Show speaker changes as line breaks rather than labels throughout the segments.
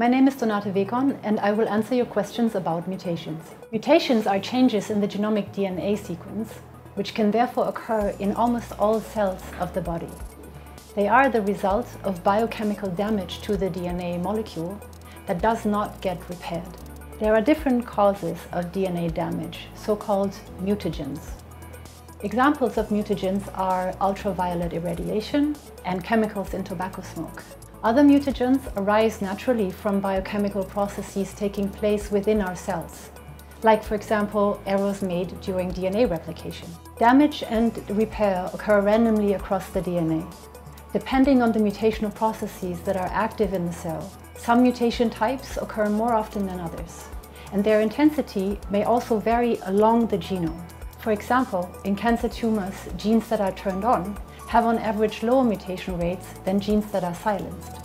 My name is Donate Weghorn and I will answer your questions about mutations. Mutations are changes in the genomic DNA sequence, which can therefore occur in almost all cells of the body. They are the result of biochemical damage to the DNA molecule that does not get repaired. There are different causes of DNA damage, so-called mutagens. Examples of mutagens are ultraviolet irradiation and chemicals in tobacco smoke. Other mutagens arise naturally from biochemical processes taking place within our cells, like for example errors made during DNA replication. Damage and repair occur randomly across the DNA, depending on the mutational processes that are active in the cell. Some mutation types occur more often than others, and their intensity may also vary along the genome. For example, in cancer tumors, genes that are turned on have on average lower mutation rates than genes that are silenced.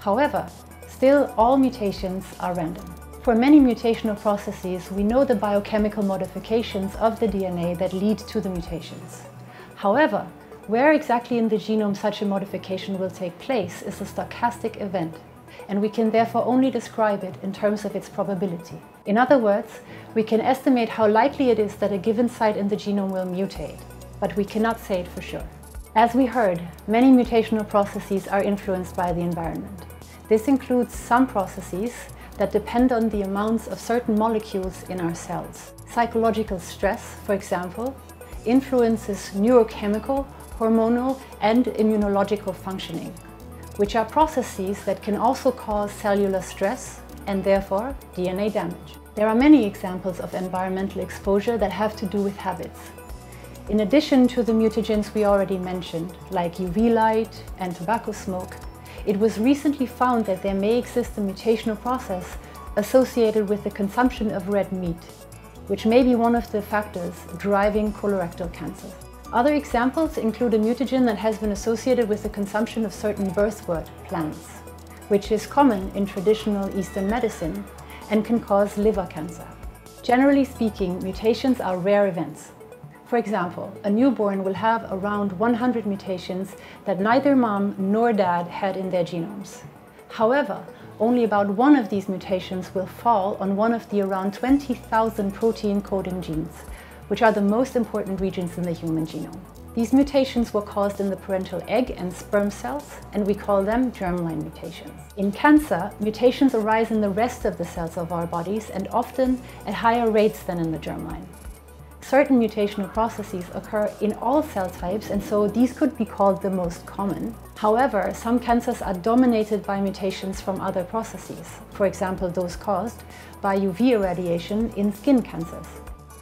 However, still all mutations are random. For many mutational processes, we know the biochemical modifications of the DNA that lead to the mutations. However, where exactly in the genome such a modification will take place is a stochastic event and we can therefore only describe it in terms of its probability. In other words, we can estimate how likely it is that a given site in the genome will mutate, but we cannot say it for sure. As we heard, many mutational processes are influenced by the environment. This includes some processes that depend on the amounts of certain molecules in our cells. Psychological stress, for example, influences neurochemical, hormonal and immunological functioning which are processes that can also cause cellular stress and therefore DNA damage. There are many examples of environmental exposure that have to do with habits. In addition to the mutagens we already mentioned, like UV light and tobacco smoke, it was recently found that there may exist a mutational process associated with the consumption of red meat, which may be one of the factors driving colorectal cancer. Other examples include a mutagen that has been associated with the consumption of certain birthwort plants, which is common in traditional Eastern medicine and can cause liver cancer. Generally speaking, mutations are rare events. For example, a newborn will have around 100 mutations that neither mom nor dad had in their genomes. However, only about one of these mutations will fall on one of the around 20,000 protein coding genes, which are the most important regions in the human genome. These mutations were caused in the parental egg and sperm cells, and we call them germline mutations. In cancer, mutations arise in the rest of the cells of our bodies and often at higher rates than in the germline. Certain mutational processes occur in all cell types, and so these could be called the most common. However, some cancers are dominated by mutations from other processes, for example, those caused by UV irradiation in skin cancers.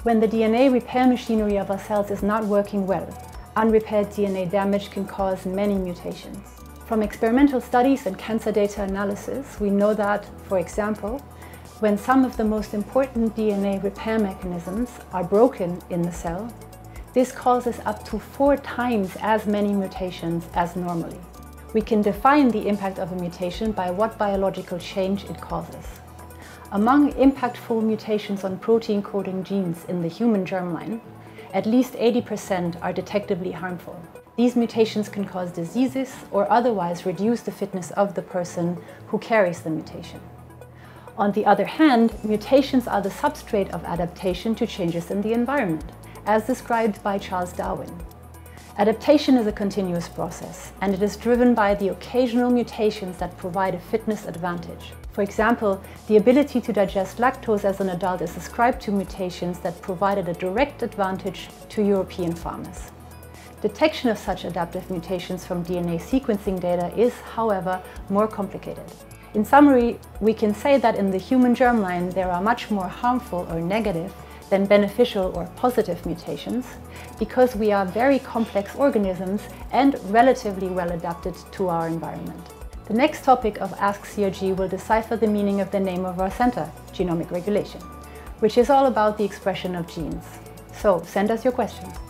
When the DNA repair machinery of our cells is not working well, unrepaired DNA damage can cause many mutations. From experimental studies and cancer data analysis, we know that, for example, when some of the most important DNA repair mechanisms are broken in the cell, this causes up to four times as many mutations as normally. We can define the impact of a mutation by what biological change it causes. Among impactful mutations on protein coding genes in the human germline, at least 80% are detectably harmful. These mutations can cause diseases or otherwise reduce the fitness of the person who carries the mutation. On the other hand, mutations are the substrate of adaptation to changes in the environment, as described by Charles Darwin. Adaptation is a continuous process, and it is driven by the occasional mutations that provide a fitness advantage. For example, the ability to digest lactose as an adult is ascribed to mutations that provided a direct advantage to European farmers. Detection of such adaptive mutations from DNA sequencing data is, however, more complicated. In summary, we can say that in the human germline there are much more harmful or negative than beneficial or positive mutations because we are very complex organisms and relatively well adapted to our environment. The next topic of Ask CRG will decipher the meaning of the name of our center, Genomic Regulation, which is all about the expression of genes. So send us your questions.